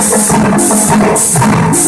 フフフフ。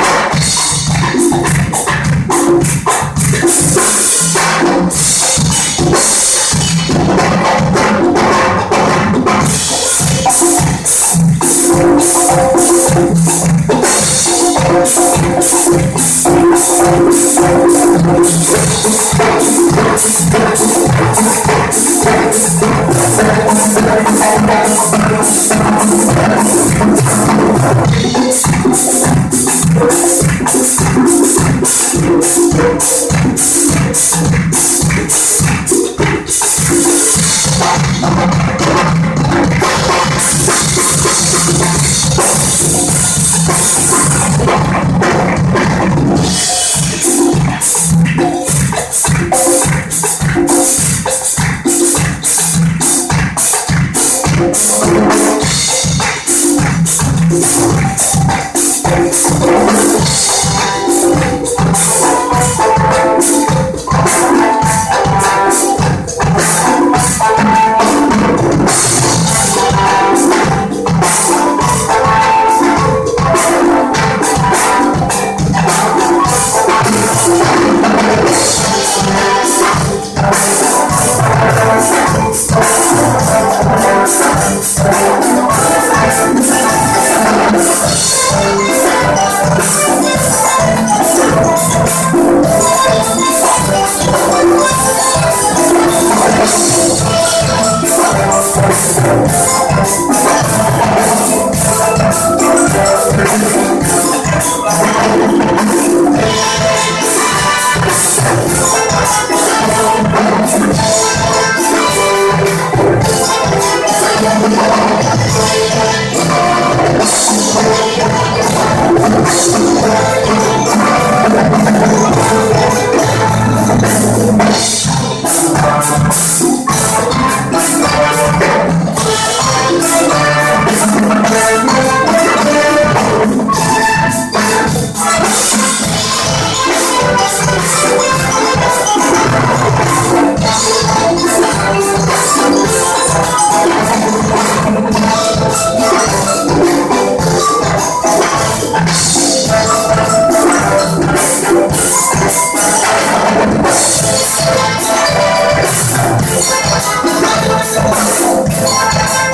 Thank Música